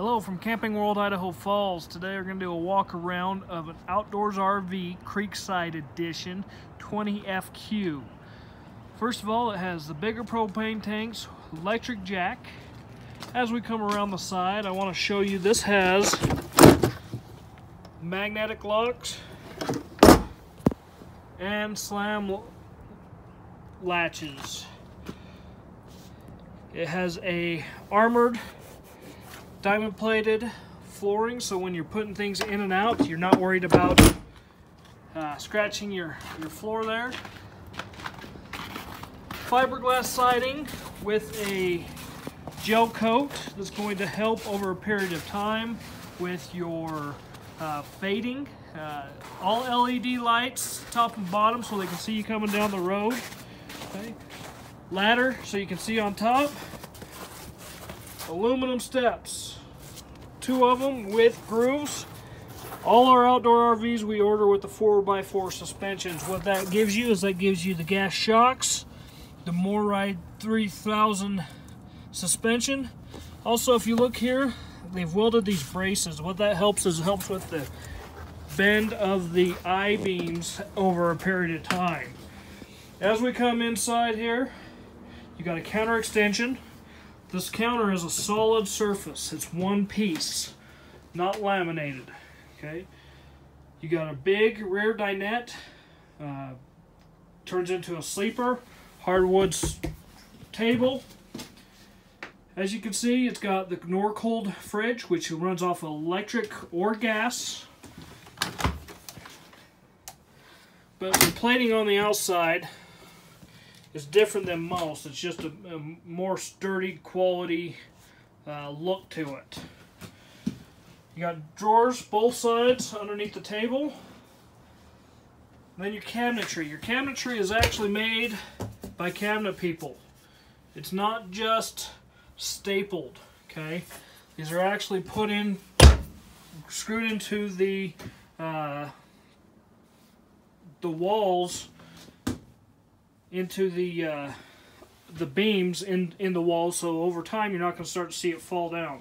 Hello from Camping World Idaho Falls. Today we're going to do a walk around of an Outdoors RV Creekside Edition 20FQ. First of all, it has the bigger propane tanks, electric jack. As we come around the side, I want to show you this has magnetic locks and slam latches. It has a armored diamond plated flooring so when you're putting things in and out you're not worried about uh, scratching your, your floor there. Fiberglass siding with a gel coat that's going to help over a period of time with your uh, fading. Uh, all LED lights top and bottom so they can see you coming down the road. Okay. Ladder so you can see on top aluminum steps. Two of them with grooves. All our outdoor RVs we order with the 4x4 suspensions. What that gives you is that gives you the gas shocks, the MORryde 3000 suspension. Also, if you look here, they've welded these braces. What that helps is it helps with the bend of the I-beams over a period of time. As we come inside here, you got a counter extension. This counter is a solid surface. It's one piece, not laminated. Okay. You got a big rear dinette. Uh, turns into a sleeper. Hardwood table. As you can see, it's got the Norcold fridge, which runs off electric or gas. But the plating on the outside is different than most. It's just a, a more sturdy quality uh, look to it. You got drawers both sides underneath the table. Then your cabinetry. Your cabinetry is actually made by cabinet people. It's not just stapled, okay? These are actually put in, screwed into the uh, the walls into the uh, the beams in in the wall so over time you're not going to start to see it fall down.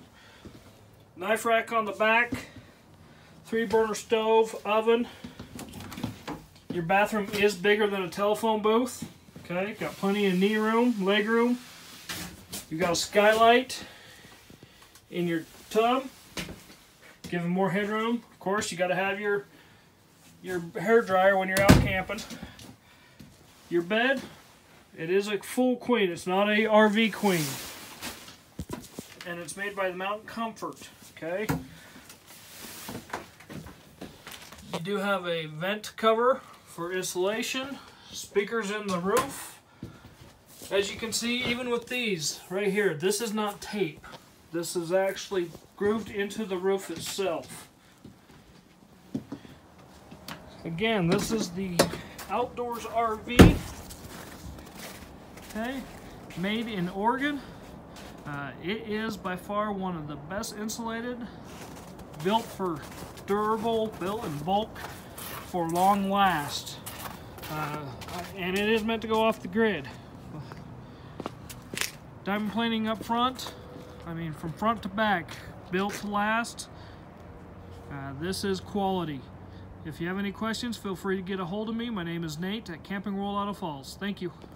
Knife rack on the back three burner stove oven. Your bathroom is bigger than a telephone booth okay? Got plenty of knee room leg room. You got a skylight in your tub. Giving more headroom. Of course you got to have your your hair dryer when you're out camping your bed, it is a full queen. It's not a RV queen. And it's made by the Mountain Comfort, okay? You do have a vent cover for insulation, speakers in the roof. As you can see, even with these right here, this is not tape. This is actually grooved into the roof itself. Again, this is the Outdoors RV. Okay, made in Oregon. Uh, it is by far one of the best insulated, built for durable, built in bulk for long last. Uh, and it is meant to go off the grid. Diamond plating up front, I mean from front to back, built to last. Uh, this is quality. If you have any questions, feel free to get a hold of me. My name is Nate at Camping World Idaho Falls. Thank you.